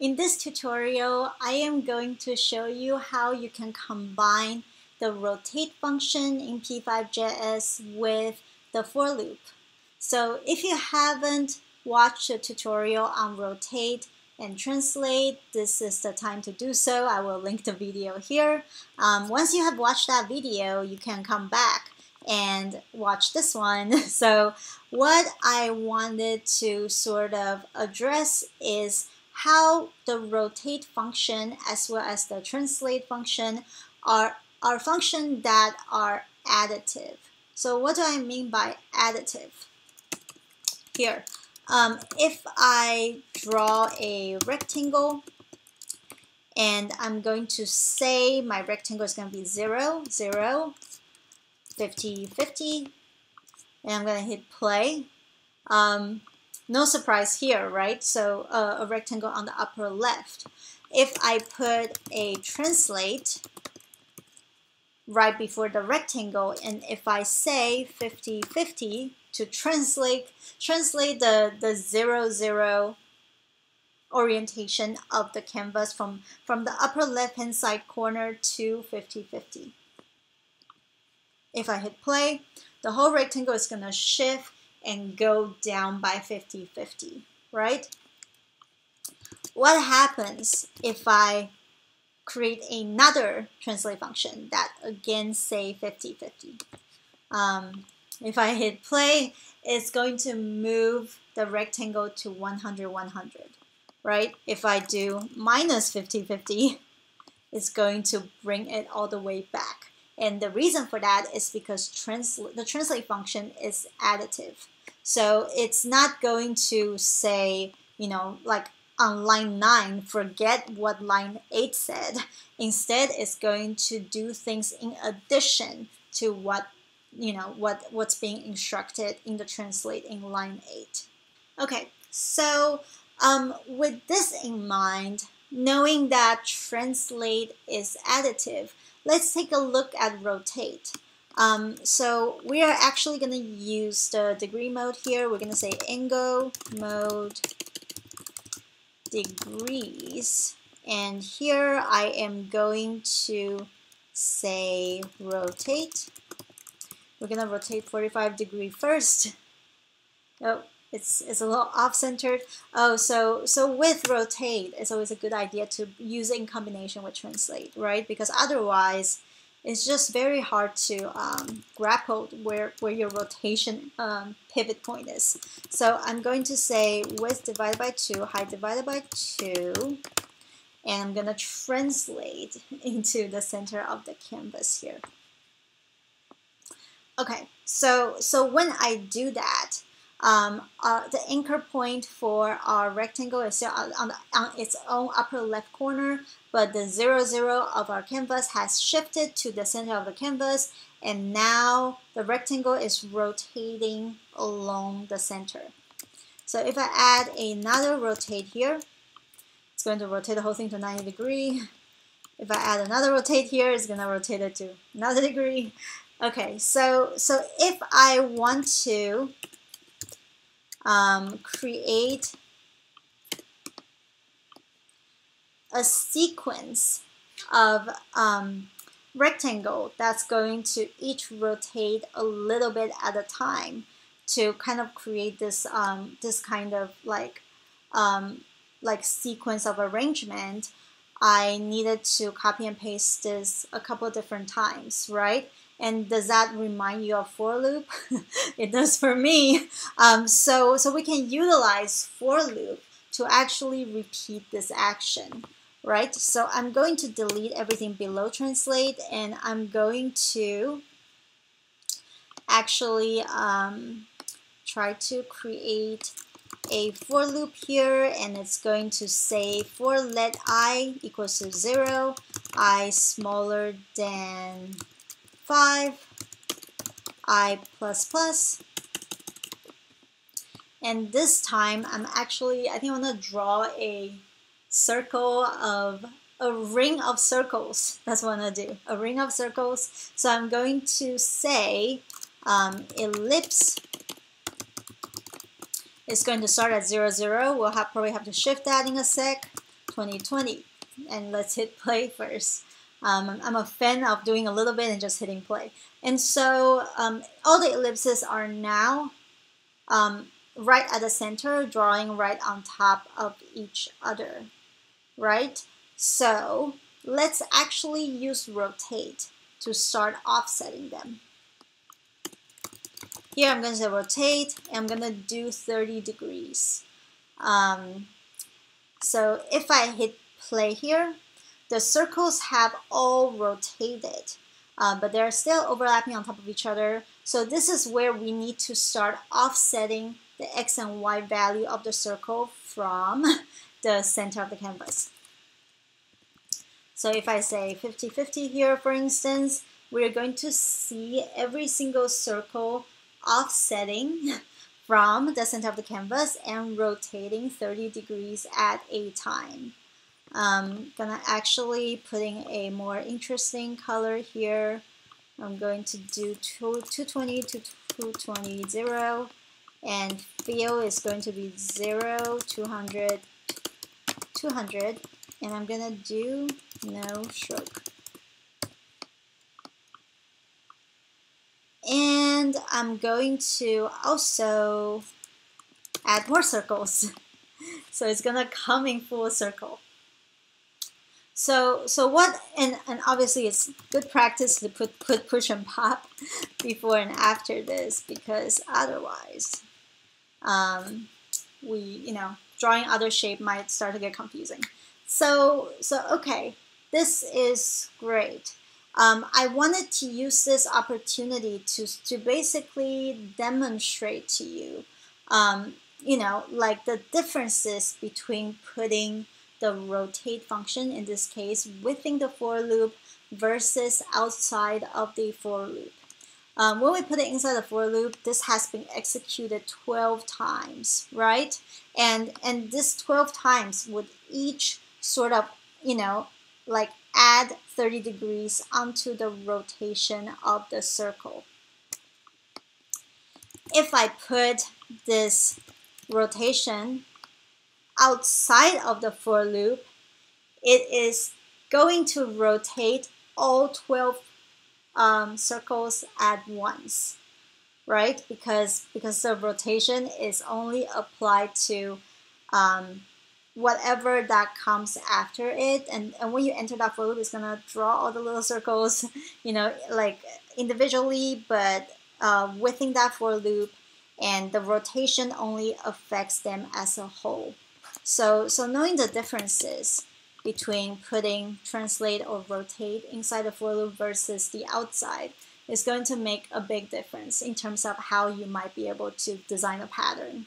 In this tutorial, I am going to show you how you can combine the rotate function in P5.js with the for loop. So if you haven't watched the tutorial on rotate and translate, this is the time to do so. I will link the video here. Um, once you have watched that video, you can come back and watch this one. So what I wanted to sort of address is how the rotate function as well as the translate function are, are functions that are additive. So what do I mean by additive? Here, um, if I draw a rectangle and I'm going to say my rectangle is going to be 0, 0, 50, 50, and I'm going to hit play. Um, no surprise here, right? So uh, a rectangle on the upper left. If I put a translate right before the rectangle, and if I say 50, 50 to translate, translate the, the 0, 0 orientation of the canvas from, from the upper left hand side corner to 50, 50. If I hit play, the whole rectangle is going to shift and go down by 50-50, right? What happens if I create another translate function that again say 50-50? Um, if I hit play, it's going to move the rectangle to 100-100, right? If I do minus 50-50, it's going to bring it all the way back. And the reason for that is because the translate function is additive. So it's not going to say, you know, like on line 9, forget what line 8 said. Instead, it's going to do things in addition to what, you know, what, what's being instructed in the translate in line 8. Okay, so um, with this in mind, knowing that translate is additive, Let's take a look at rotate. Um, so we are actually going to use the degree mode here. We're going to say angle mode degrees. And here I am going to say rotate. We're going to rotate 45 degree first. Oh, it's, it's a little off-centered. Oh, so so with rotate, it's always a good idea to use it in combination with translate, right? Because otherwise, it's just very hard to um, grapple where, where your rotation um, pivot point is. So I'm going to say width divided by 2, height divided by 2, and I'm going to translate into the center of the canvas here. Okay, so, so when I do that, um, uh, the anchor point for our rectangle is still on, the, on, its own upper left corner, but the 0, 0 of our canvas has shifted to the center of the canvas, and now the rectangle is rotating along the center. So if I add another rotate here, it's going to rotate the whole thing to 90 degree. If I add another rotate here, it's going to rotate it to another degree. Okay, so so if I want to um, create a sequence of um, rectangle that's going to each rotate a little bit at a time to kind of create this um, this kind of like um, like sequence of arrangement I needed to copy and paste this a couple different times right and does that remind you of for loop? it does for me. Um, so, so we can utilize for loop to actually repeat this action, right? So I'm going to delete everything below translate and I'm going to actually um, try to create a for loop here and it's going to say for let i equals to 0, i smaller than 5, i plus plus. And this time I'm actually, I think I'm to draw a circle of, a ring of circles. That's what I'm going to do, a ring of circles. So I'm going to say um, ellipse is going to start at 0, 0. We'll have, probably have to shift that in a sec. 2020. And let's hit play first. Um, I'm a fan of doing a little bit and just hitting play. And so um, all the ellipses are now um, right at the center, drawing right on top of each other, right? So let's actually use rotate to start offsetting them. Here I'm going to say rotate, and I'm going to do 30 degrees. Um, so if I hit play here, the circles have all rotated, uh, but they're still overlapping on top of each other. So this is where we need to start offsetting the x and y value of the circle from the center of the canvas. So if I say 50-50 here, for instance, we're going to see every single circle offsetting from the center of the canvas and rotating 30 degrees at a time. I'm gonna actually putting a more interesting color here. I'm going to do 220 to 220, 0, and fill is going to be 0, 200, 200, and I'm gonna do no stroke. And I'm going to also add more circles. so it's gonna come in full circle. So, so what, and, and obviously it's good practice to put, put push and pop before and after this because otherwise um, we, you know, drawing other shape might start to get confusing. So, so okay, this is great. Um, I wanted to use this opportunity to, to basically demonstrate to you, um, you know, like the differences between putting the rotate function, in this case, within the for loop versus outside of the for loop. Um, when we put it inside the for loop, this has been executed 12 times, right? And, and this 12 times would each sort of, you know, like add 30 degrees onto the rotation of the circle. If I put this rotation outside of the for loop, it is going to rotate all 12 um, circles at once, right? Because, because the rotation is only applied to um, whatever that comes after it. And, and when you enter that for loop, it's going to draw all the little circles, you know, like individually, but uh, within that for loop. And the rotation only affects them as a whole. So, so knowing the differences between putting translate or rotate inside the for loop versus the outside is going to make a big difference in terms of how you might be able to design a pattern.